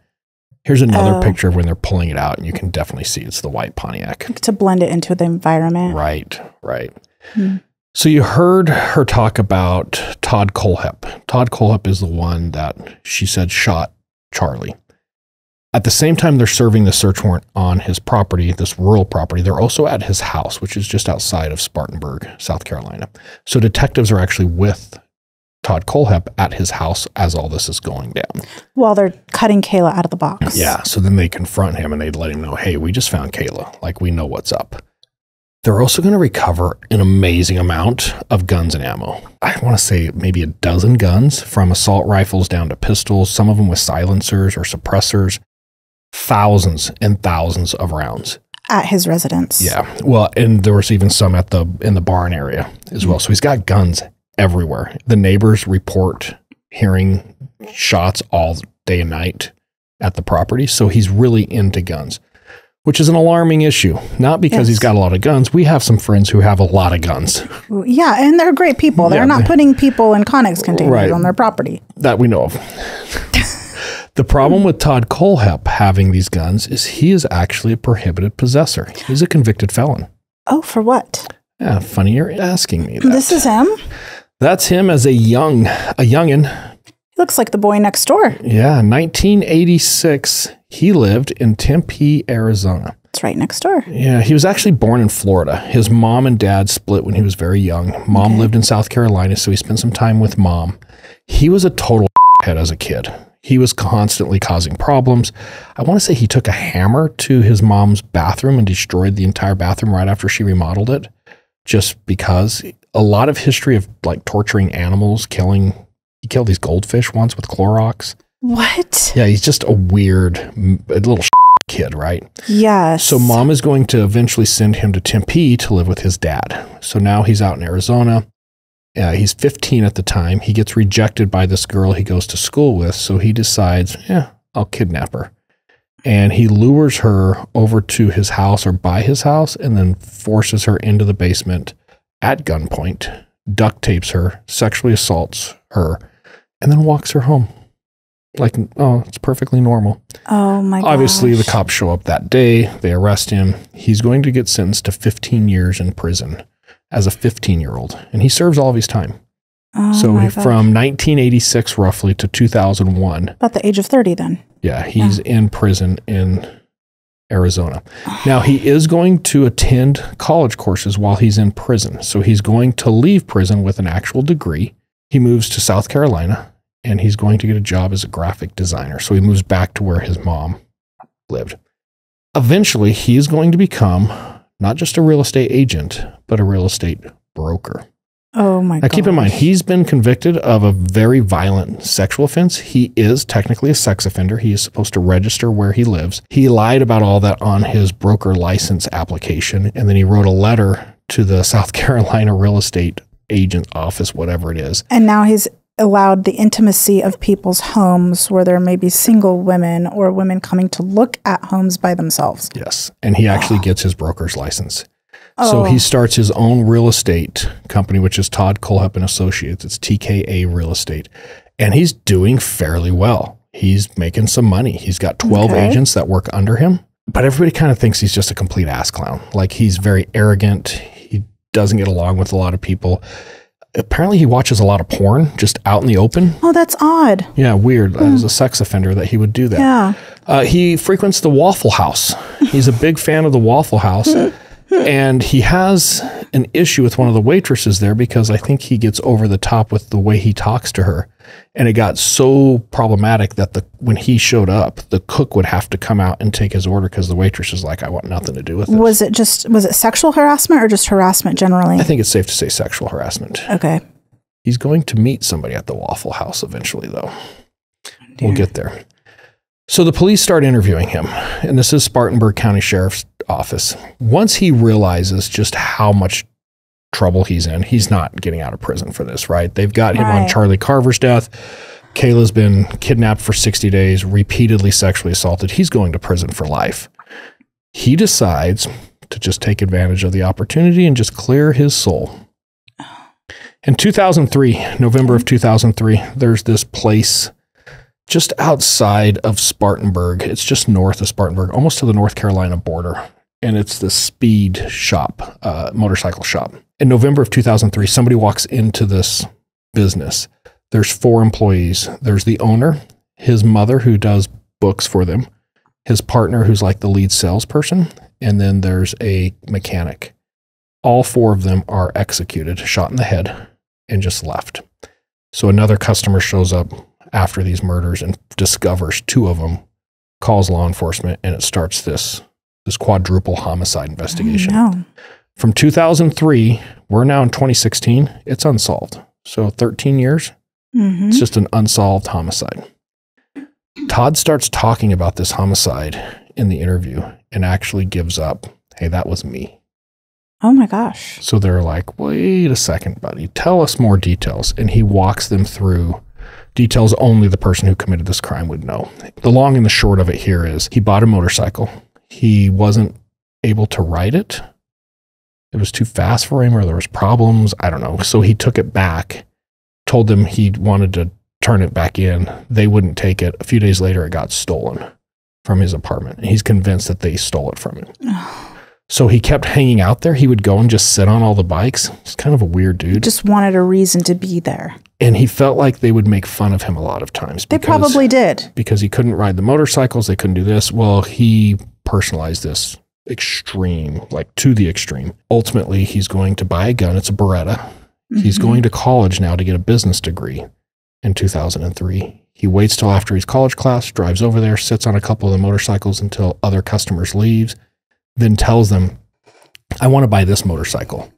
Here's another Oh. picture of when they're pulling it out, and you can definitely see it's the white Pontiac. to blend it into the environment. Right, right. Hmm. So you heard her talk about Todd Kohlhepp. Todd Kohlhepp is the one that she said shot Charlie. At the same time, they're serving the search warrant on his property, this rural property. They're also at his house, which is just outside of Spartanburg, South Carolina. So detectives are actually with Todd Kohlhepp at his house as all this is going down. While they're cutting Kala out of the box. Yeah. So then they confront him and they let him know, hey, we just found Kala. Like, we know what's up. They're also going to recover an amazing amount of guns and ammo. I want to say maybe a dozen guns from assault rifles down to pistols, some of them with silencers or suppressors, thousands and thousands of rounds. At his residence. Yeah. Well, and there was even some at the in the barn area as well. Mm. So he's got guns everywhere. The neighbors report hearing shots all day and night at the property. So he's really into guns, which is an alarming issue. Not because he's got a lot of guns. We have some friends who have a lot of guns Yeah, and they're great people. They're Yeah, not putting people in Conex containers Right. on their property. that we know of. the problem with Todd Kohlhepp having these guns is he is actually a prohibited possessor. He's a convicted felon. Oh, for what? Yeah, funny you're asking me that. This is him. That's him as a young a youngin. He looks like the boy next door. Yeah, 1986. He lived in Tempe, Arizona. It's right next door. Yeah, he was actually born in Florida. His mom and dad split when he was very young. Mom Okay. lived in South Carolina, so he spent some time with mom. He was a total [laughs] head as a kid. He was constantly causing problems. I want to say he took a hammer to his mom's bathroom and destroyed the entire bathroom right after she remodeled it, just because a lot of history of like torturing animals, killing. He killed these goldfish once with Clorox. What? Yeah, he's just a weird, a little kid, right? Yes. So mom is going to eventually send him to Tempe to live with his dad. So now he's out in Arizona. Uh, he's 15 at the time. He gets rejected by this girl he goes to school with. So he decides, yeah, I'll kidnap her. And he lures her over to his house or by his house and then forces her into the basement at gunpoint, duct tapes her, sexually assaults her, and then walks her home. Like, oh, it's perfectly normal. Oh my god. Obviously, the cops show up that day. They arrest him. He's going to get sentenced to 15 years in prison as a 15 year old, and he serves all of his time. Oh so my he- gosh. from 1986 roughly to 2001, about the age of 30 then. yeah, he's in prison in Arizona. Now he is going to attend college courses while he's in prison. So he's going to leave prison with an actual degree. He moves to South Carolina and he's going to get a job as a graphic designer. So he moves back to where his mom lived. Eventually, he is going to become not just a real estate agent, but a real estate broker. Oh my Now, god. keep in mind, he's been convicted of a very violent sexual offense. He is technically a sex offender. He is supposed to register where he lives. He lied about all that on his broker license application, and then he wrote a letter to the [laughs] South Carolina real estate agent office, whatever it is. And now he's allowed the intimacy of people's homes where there may be single women or women coming to look at homes by themselves. Yes. And he actually gets his broker's license. So Oh. he starts his own real estate company, which is Todd Kohlhepp and Associates. It's TKA Real Estate. And he's doing fairly well. He's making some money. He's got 12 Okay. agents that work under him. But everybody kind of thinks he's just a complete ass clown. Like he's very arrogant. He doesn't get along with a lot of people. Apparently, he watches a lot of porn just out in the open. Oh, that's odd. Yeah, weird. As a sex offender, that he would do that. Yeah. Uh, he frequents the Waffle House. He's a big fan of the Waffle House. And he has an issue with one of the waitresses there because I think he gets over the top with the way he talks to her. And it got so problematic that the when he showed up, the cook would have to come out and take his order because the waitress is like, I want nothing to do with it. Was it just was it sexual harassment or just harassment generally? I think it's safe to say sexual harassment. okay. He's going to meet somebody at the Waffle House eventually, though. We'll get there. So the police start interviewing him, and this is Spartanburg County Sheriff's Office. Once he realizes just how much trouble he's in, he's not getting out of prison for this, right? They've got him on Charlie Carver's death. Kala's been kidnapped for 60 days, repeatedly sexually assaulted. He's going to prison for life. He decides to just take advantage of the opportunity and just clear his soul. [sighs] In 2003, November of 2003, there's this place just outside of Spartanburg. It's just north of Spartanburg, almost to the North Carolina border. And it's the speed shop, uh, motorcycle shop. In November of 2003, somebody walks into this business. There's four employees. There's the owner, his mother, who does books for them, his partner, who's like the lead salesperson, and then there's a mechanic. All four of them are executed, shot in the head, and just left. So another customer shows up after these murders and discovers two of them, calls law enforcement, and it starts this this quadruple homicide investigation. No. From 2003, we're now in 2016. It's unsolved. So 13 years. hmm It's just an unsolved homicide. Todd starts talking about this homicide in the interview and actually gives up. Hey, that was me. Oh my gosh. So they're like, wait a second, buddy, tell us more details. And he walks them through details only the person who committed this crime would know. The long and the short of it here is he bought a motorcycle. He wasn't able to ride it. It was too fast for him, or there was problems. I don't know. So he took it back, told them he wanted to turn it back in. They wouldn't take it. A few days later, it got stolen from his apartment. And he's convinced that they stole it from him. So he kept hanging out there. He would go and just sit on all the bikes. He's kind of a weird dude. Just wanted a reason to be there. And he felt like they would make fun of him a lot of times. They probably did. because he couldn't ride the motorcycles. They couldn't do this. Well, he personalized this extreme, like to the extreme. Ultimately, he's going to buy a gun. It's a Beretta. He's Mhm. going to college now to get a business degree in 2003. He waits till after his college class, drives over there, sits on a couple of the motorcycles until other customers leaves, then tells them, I want to buy this motorcycle.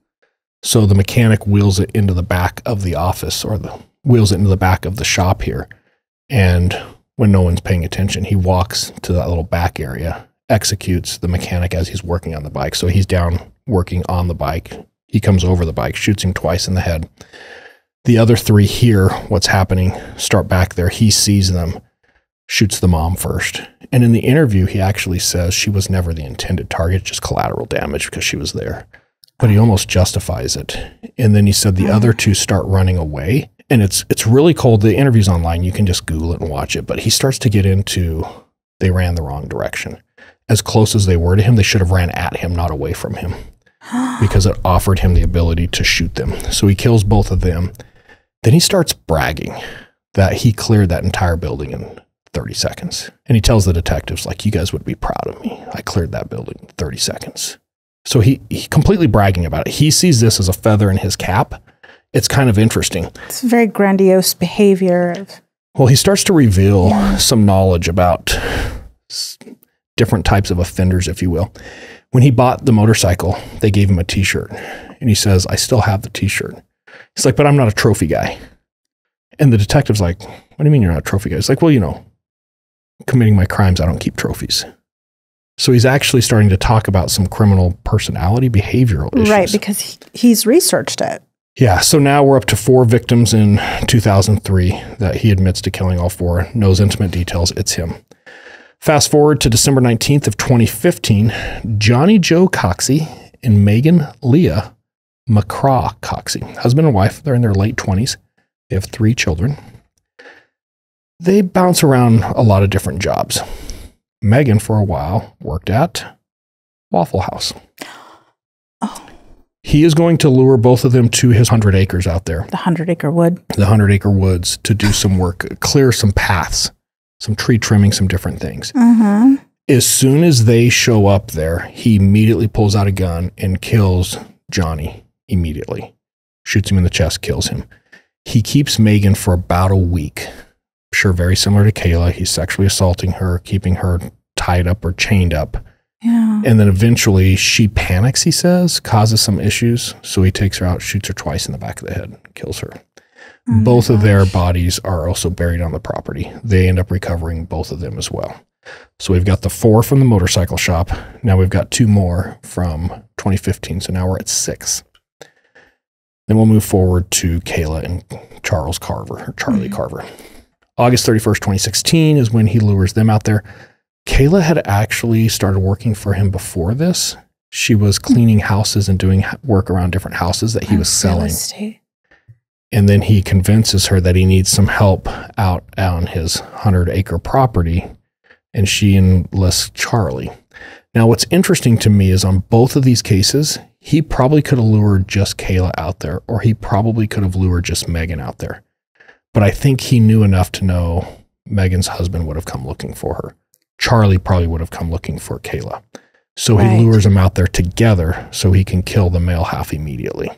So the mechanic wheels it into the back of the office or the wheels it into the back of the shop here. And when no one's paying attention, he walks to that little back area, executes the mechanic as he's working on the bike. So he's down working on the bike. He comes over the bike, shoots him twice in the head. The other three hear what's happening, start back there. He sees them, shoots the mom first. And in the interview, he actually says she was never the intended target, just collateral damage because she was there. But he almost justifies it. And then he said the other two start running away. And it's it's really cold. The interview's online. You can just Google it and watch it. But he starts to get into they ran the wrong direction. As close as they were to him, they should have ran at him, not away from him [gasps] because it offered him the ability to shoot them. So he kills both of them. Then he starts bragging that he cleared that entire building in 30 seconds. And he tells the detectives, like, you guys would be proud of me. I cleared that building in 30 seconds. So he, he completely bragging about it. He sees this as a feather in his cap. It's kind of interesting. It's very grandiose behavior. Of, Well, he starts to reveal some knowledge about different types of offenders, if you will. When he bought the motorcycle, they gave him a t shirt. And he says, I still have the t shirt. He He's like, but I'm not a trophy guy. And the detective's like, what do you mean you're not a trophy guy? He's like, well, you know, committing my crimes, I don't keep trophies. So he's actually starting to talk about some criminal personality behavioral issues. Right, because he, he's researched it. Yeah, so now we're up to four victims in 2003 that he admits to killing all four, knows intimate details. It's him. Fast forward to December 19th of 2015, Johnny Joe Coxie and Megan Leah McCraw Coxie, husband and wife, they're in their late 20s. They have three children. They bounce around a lot of different jobs. Megan, for a while, worked at Waffle House. [gasps] He is going to lure both of them to his 100 acres out there, The hundred acre wood. the 100 acre woods, to do some work, clear some paths, some tree trimming, some different things. Uh-huh. As soon as they show up there, he immediately pulls out a gun and kills Johnny immediately. Shoots him in the chest, kills him. He keeps Megan for about a week. Sure, very similar to Kala. He's sexually assaulting her, keeping her tied up or chained up. Yeah. And then eventually she panics, he says, causes some issues. So he takes her out, shoots her twice in the back of the head, kills her. Oh both of their bodies are also buried on the property. They end up recovering both of them as well. So we've got the four from the motorcycle shop. Now we've got two more from 2015. So now we're at six. Then we'll move forward to Kala and Charles Carver, or Charlie mm-hmm. Carver. August 31st, 2016 is when he lures them out there. Kala had actually started working for him before this. She was cleaning houses and doing work around different houses that he was selling and then he convinces her that he needs some help out on his 100 acre property and she enlists charlie now what's interesting to me is on both of these cases he probably could have lured just kala out there or he probably could have lured just megan out there but i think he knew enough to know megan's husband would have come looking for her charlie probably would have come looking for kala so Right. he lures them out there together so he can kill the male half immediately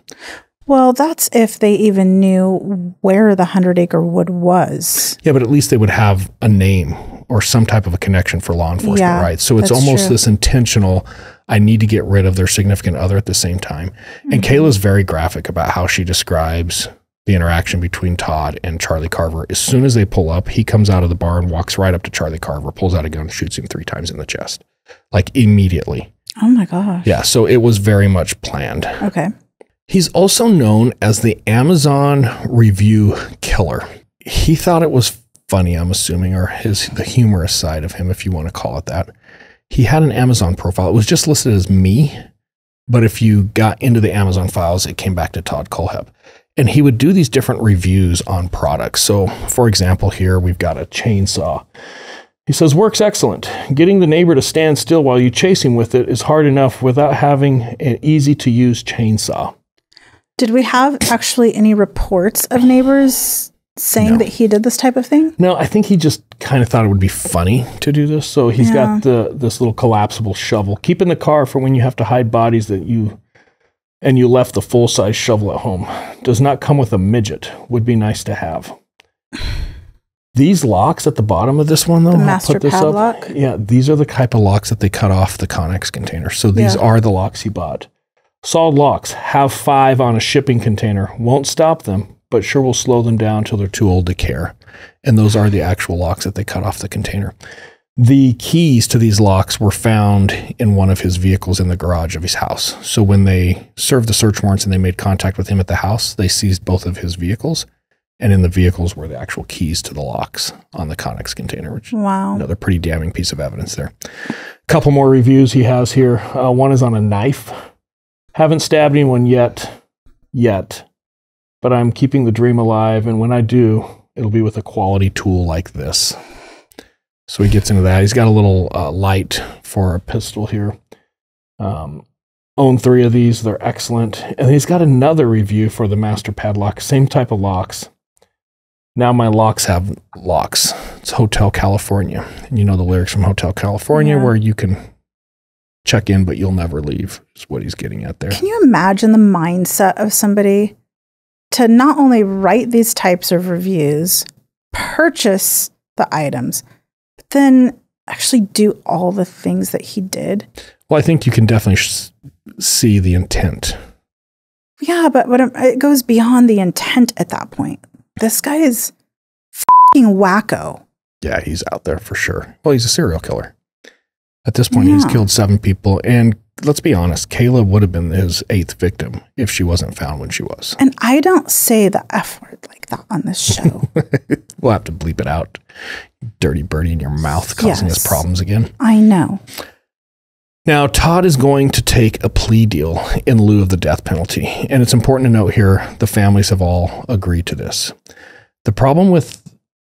Well, that's if they even knew where the hundred acre wood was. Yeah, but at least they would have a name or some type of a connection for law enforcement, Yeah, right? So it's almost true. this intentional. I need to get rid of their significant other at the same time. And Mm-hmm. Kala's very graphic about how she describes the interaction between Todd and Charlie Carver. As soon as they pull up, he comes out of the barn, and walks right up to Charlie Carver, pulls out a gun, shoots him three times in the chest, like immediately. Oh my gosh. Yeah, so it was very much planned. Okay. He's also known as the Amazon review killer. He thought it was funny, I'm assuming, or his the humorous side of him, if you want to call it that. He had an Amazon profile. It was just listed as me, but if you got into the Amazon files, it came back to Todd Kohlhepp. And he would do these different reviews on products. So, for example, here we've got a chainsaw. He says, works excellent. Getting the neighbor to stand still while you chase him with it is hard enough without having an easy to use chainsaw. Did we have actually any reports of neighbors saying No. that he did this type of thing? No, I think he just kind of thought it would be funny to do this. So he's Yeah. got the this little collapsible shovel. Keep in the car for when you have to hide bodies that you and you left the full size shovel at home. Does not come with a midget. Would be nice to have. These locks at the bottom of this one, though, The master put this up. Yeah, these are the type of locks that they cut off the Conex container. So these Yeah. are the locks he bought. Solid locks have five on a shipping container. Won't stop them, but sure will slow them down till they're too old to care. And those are the actual locks that they cut off the container. The keys to these locks were found in one of his vehicles in the garage of his house. So when they served the search warrants and they made contact with him at the house, they seized both of his vehicles. And in the vehicles were the actual keys to the locks on the Conex container, which Wow. another pretty damning piece of evidence there. A couple more reviews he has here. Uh, one is on a knife. Haven't stabbed anyone yet, yet, but I'm keeping the dream alive. And when I do, it'll be with a quality tool like this. So he gets into that. He's got a little uh, light for a pistol here. Um, own three of these. They're excellent. And he's got another review for the master padlock. Same type of locks. Now my locks have locks. It's Hotel California. And you know the lyrics from Hotel California Yeah. where you can check in but you'll never leave is what he's getting at there. Can you imagine the mindset of somebody to not only write these types of reviews, purchase the items, then actually do all the things that he did? Well, I think you can definitely sh- see the intent Yeah, but what it goes beyond the intent at that point. This guy is fucking wacko. Yeah, he's out there for sure. Well, he's a serial killer. At this point, he's killed seven people. And let's be honest, Kala would have been his eighth victim if she wasn't found when she was. And I don't say the F word like that on this show. [laughs] We'll have to bleep it out. Dirty birdie in your mouth causing us problems again. I know. Now, Todd is going to take a plea deal in lieu of the death penalty. And it's important to note here the families have all agreed to this. The problem with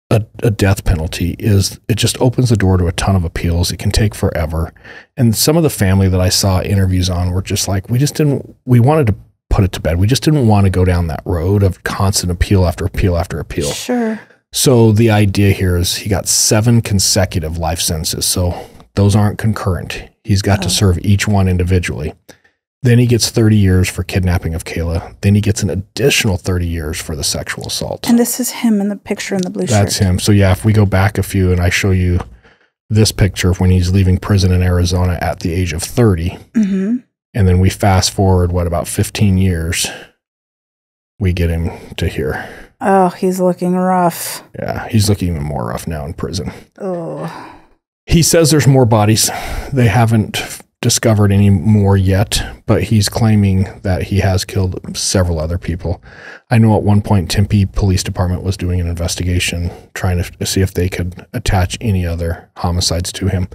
a, a death penalty is it just opens the door to a ton of appeals. It can take forever. And some of the family that I saw interviews on were just like, we just didn't, we wanted to put it to bed. We just didn't want to go down that road of constant appeal after appeal after appeal. Sure. So the idea here is he got seven consecutive life sentences. So those aren't concurrent. He's got to serve each one individually. Then he gets 30 years for kidnapping of Kala. Then he gets an additional 30 years for the sexual assault. And this is him in the picture in the blue shirt. That's shirt. him. So yeah, if we go back a few and I show you this picture of when he's leaving prison in Arizona at the age of 30, hmm and then we fast forward what about 15 years, we get him to here. Oh, he's looking rough. Yeah, he's looking even more rough now in prison. Oh. He says there's more bodies. They haven't discovered any more yet, but he's claiming that he has killed several other people. I know at one point Tempe Police Department was doing an investigation trying to see if they could attach any other homicides to him.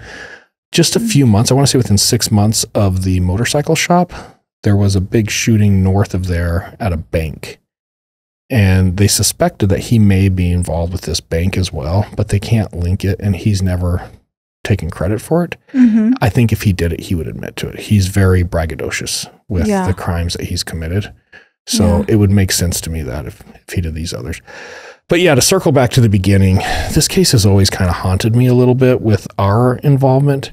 Just a few months, I want to say within six months of the motorcycle shop, there was a big shooting north of there at a bank. And they suspected that he may be involved with this bank as well, but they can't link it, and he's never taken credit for it. hmm I think if he did it, he would admit to it. He's very braggadocious with Yeah. the crimes that he's committed. So Yeah. it would make sense to me that if, if he did these others. But yeah, to circle back to the beginning, this case has always kind of haunted me a little bit with our involvement.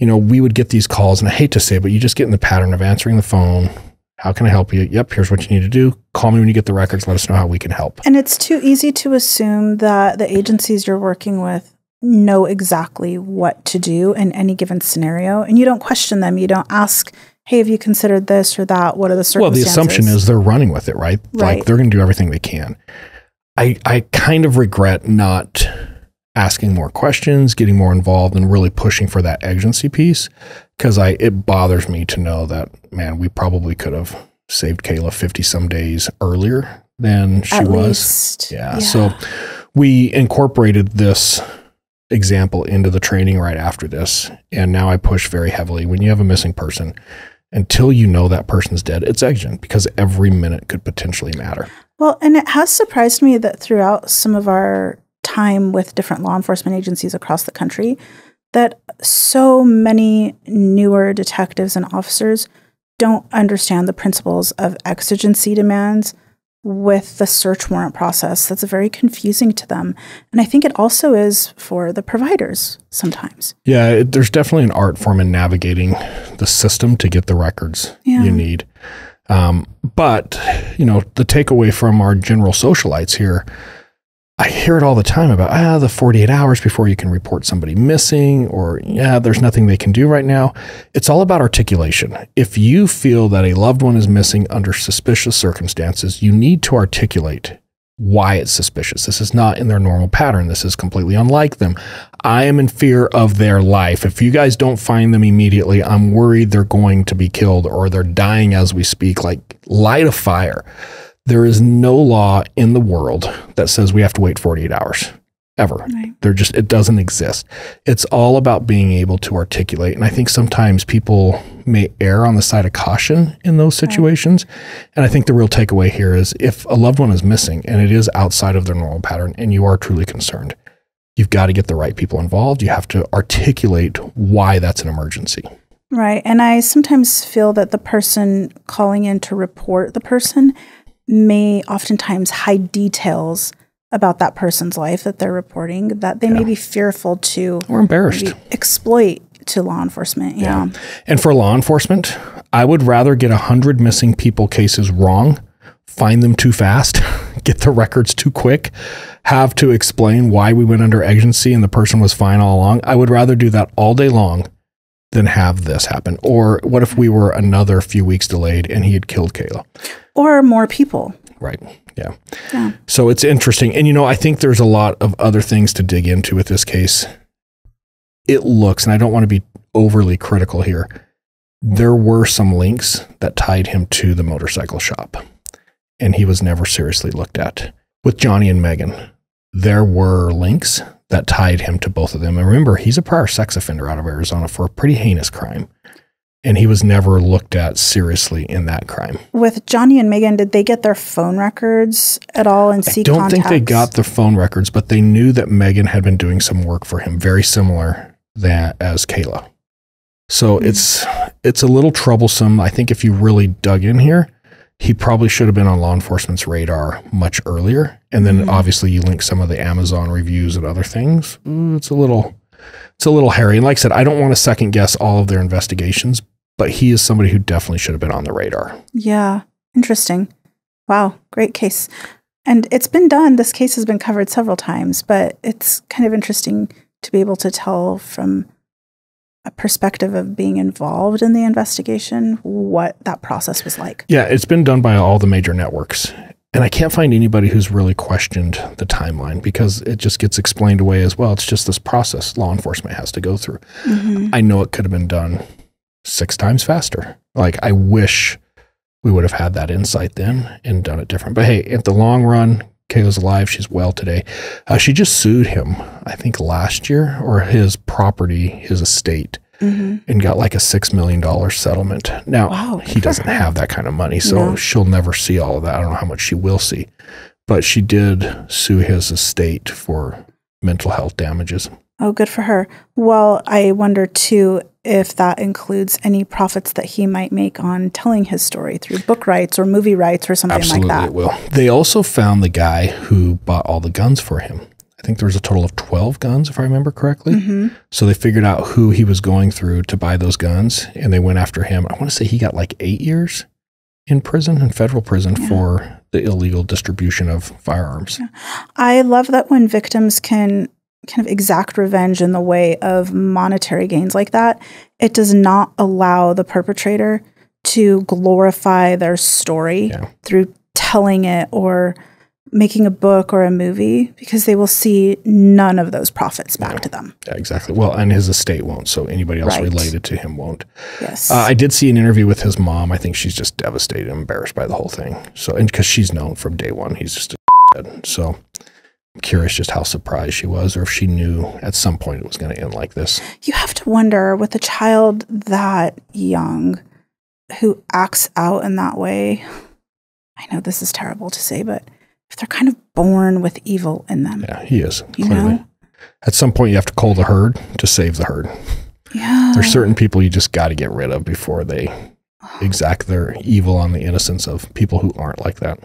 You know, we would get these calls, and I hate to say it, but you just get in the pattern of answering the phone. How can I help you? Yep, here's what you need to do. Call me when you get the records. Let us know how we can help. And it's too easy to assume that the agencies you're working with know exactly what to do in any given scenario. And you don't question them. You don't ask, hey, have you considered this or that? What are the circumstances? Well, the assumption is they're running with it, right? Like they're going to do everything they can. I I kind of regret not asking more questions, getting more involved, and really pushing for that exigency piece because I it bothers me to know that man, we probably could have saved Kala fifty some days earlier than she At was. least. Yeah. So we incorporated this example into the training right after this. And now I push very heavily when you have a missing person, until you know that person's dead, it's exigent because every minute could potentially matter. Well, and it has surprised me that throughout some of our time with different law enforcement agencies across the country, that so many newer detectives and officers don't understand the principles of exigency demands with the search warrant process. That's very confusing to them. And I think it also is for the providers sometimes. Yeah, it, there's definitely an art form in navigating the system to get the records Yeah. you need. Um, but, you know, the takeaway from our general socialites here, I hear it all the time about, ah, the 48 hours before you can report somebody missing, or, yeah, there's nothing they can do right now. It's all about articulation. If you feel that a loved one is missing under suspicious circumstances, you need to articulate why it's suspicious. This is not in their normal pattern. This is completely unlike them. I am in fear of their life. If you guys don't find them immediately, I'm worried they're going to be killed or they're dying as we speak. Like, light a fire. There is no law in the world that says we have to wait 48 hours ever. Right. There just, it doesn't exist. It's all about being able to articulate. And I think sometimes people may err on the side of caution in those situations. And I think the real takeaway here is if a loved one is missing and it is outside of their normal pattern and you are truly concerned, you've got to get the right people involved. You have to articulate why that's an emergency. Right. And I sometimes feel that the person calling in to report the person may oftentimes hide details about that person's life that they're reporting that they may be fearful to Or embarrassed. exploit to law enforcement. Yeah. And for law enforcement, I would rather get 100 missing people cases wrong, find them too fast, [laughs] get the records too quick, have to explain why we went under exigency and the person was fine all along. I would rather do that all day long than have this happen. Or what if we were another few weeks delayed and he had killed Kala? Or more people. Right. Yeah. Yeah. So it's interesting. And, you know, I think there's a lot of other things to dig into with this case. It looks, and I don't want to be overly critical here, there were some links that tied him to the motorcycle shop, and he was never seriously looked at. With Johnny and Megan, there were links that tied him to both of them. And remember, he's a prior sex offender out of Arizona for a pretty heinous crime. And he was never looked at seriously in that crime. With Johnny and Megan, did they get their phone records at all and see I don't think they got the phone records, but they knew that Megan had been doing some work for him, very similar that as Kala. So Hmm. it's it's a little troublesome. I think if you really dug in here, he probably should have been on law enforcement's radar much earlier. And then Mhm. obviously you link some of the Amazon reviews and other things. Mm, It's a little it's a little hairy. And like I said, I don't want to second guess all of their investigations, but he is somebody who definitely should have been on the radar. Yeah. Interesting. Wow. Great case. And it's been done. This case has been covered several times, but it's kind of interesting to be able to tell from a perspective of being involved in the investigation what that process was like. Yeah, it's been done by all the major networks. And I can't find anybody who's really questioned the timeline because it just gets explained away as well. It's just this process law enforcement has to go through. Mhm. I know it could have been done six times faster. Like, I wish we would have had that insight then and done it different. But hey, at the long run, Kala's alive. She's well today. Uh, she just sued him, I think last year, or his property, his estate Mhm. and got like a six million dollar settlement. Now Wow, he doesn't have that kind of money, so No. she'll never see all of that. I don't know how much she will see, but she did sue his estate for mental health damages. Oh, good for her. Well, I wonder too if that includes any profits that he might make on telling his story through book rights or movie rights or something Absolutely, like that. it will. They also found the guy who bought all the guns for him. I think there was a total of twelve guns, if I remember correctly. Mhm. So they figured out who he was going through to buy those guns, and they went after him. I want to say he got like eight years in prison, in federal prison, Yeah. for the illegal distribution of firearms. I love that when victims can kind of exact revenge in the way of monetary gains like that, it does not allow the perpetrator to glorify their story Yeah. through telling it or making a book or a movie because they will see none of those profits back Yeah. to them. Yeah, exactly. Well, and his estate won't, so anybody else Right. related to him won't. Yes. Uh, I did see an interview with his mom. I think she's just devastated, and embarrassed by the whole thing. So, and because she's known from day one, he's just a. [laughs] So, I'm curious just how surprised she was, or if she knew at some point it was going to end like this. you have to wonder with a child that young who acts out in that way. I know this is terrible to say, but if they're kind of born with evil in them, Yeah, he is you clearly. know? At some point, you have to cull the herd to save the herd. Yeah. There's certain people you just got to get rid of before they exact their evil on the innocence of people who aren't like that.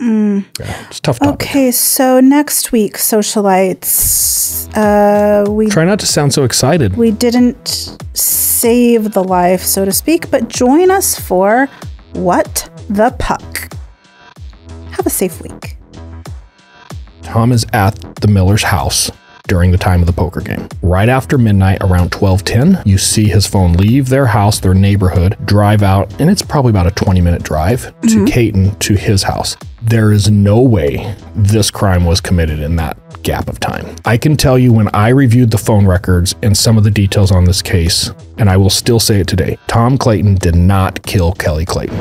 Mm. Yeah, it's a tough topic. Okay, so next week, socialites, uh, we Try not to sound so excited. we didn't save the life, so to speak, but join us for what the puck. Have a safe week. Tom is at the Miller's house during the time of the poker game. Right after midnight, around 12:10, you see his phone leave their house, their neighborhood, drive out, and it's probably about a 20-minute drive to mm-hmm. Caton to his house. There is no way this crime was committed in that gap of time. I can tell you when I reviewed the phone records and some of the details on this case, and I will still say it today. Tom Clayton did not kill Kelly Clayton.